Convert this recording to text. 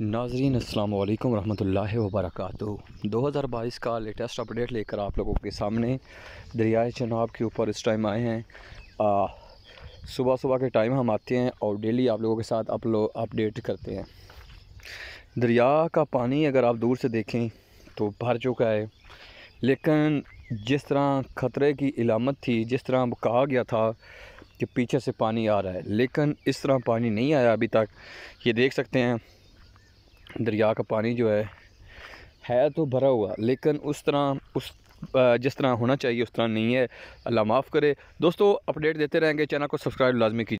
नाजरीन अस्सलाम वालेकुम रहमतुल्लाहि व बरकातुहू 2022 का लेटेस्ट अपडेट लेकर आप लोगों के सामने दरियाए चनाब के ऊपर इस टाइम आए हैं। सुबह सुबह के टाइम हम आते हैं और डेली आप लोगों के साथ अपडेट करते हैं। दरिया का पानी अगर आप दूर से देखें तो भर चुका है। लेकिन जिस तरह ख़तरे की इलामत थी, जिस तरह कहा गया था कि पीछे से पानी आ रहा है, लेकिन इस तरह पानी नहीं आया अभी तक। ये देख सकते हैं दरिया का पानी जो है है तो भरा हुआ, लेकिन उस तरह, उस जिस तरह होना चाहिए, उस तरह नहीं है। अल्लाह माफ़ करे। दोस्तों, अपडेट देते रहेंगे, चैनल को सब्सक्राइब लाजमी कीजिए।